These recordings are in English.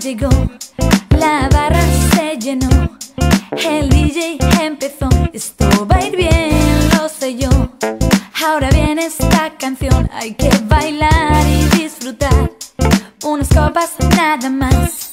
llegó, la barra se llenó, el DJ empezó, esto va a ir bien, lo sé yo. Ahora viene esta canción, hay que bailar y disfrutar, unas copas nada más.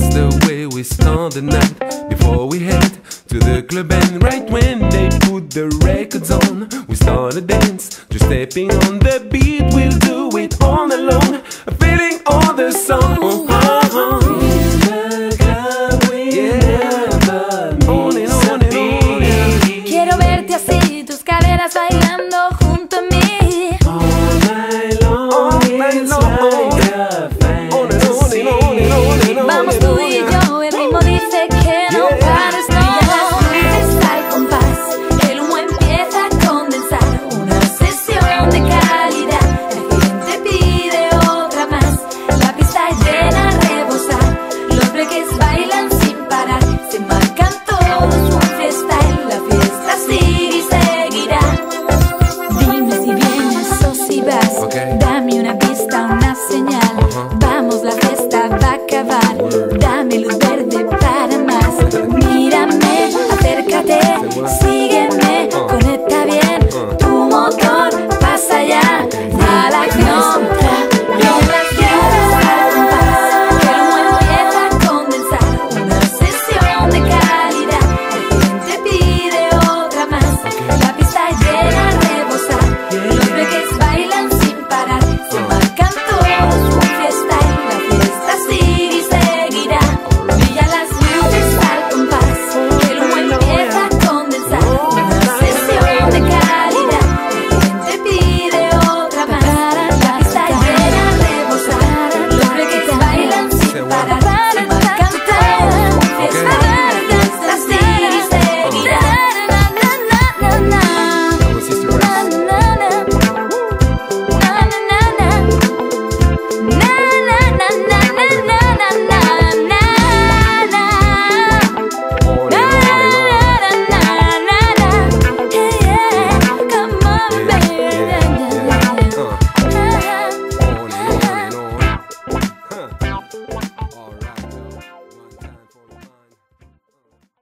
That's the way we start the night. Before we head to the club And right when they put the records on We start a dance Just stepping on the beat. We'll do it all alone Feeling all the song oh, oh, oh. Quiero verte así, tus caderas bailando Bye. para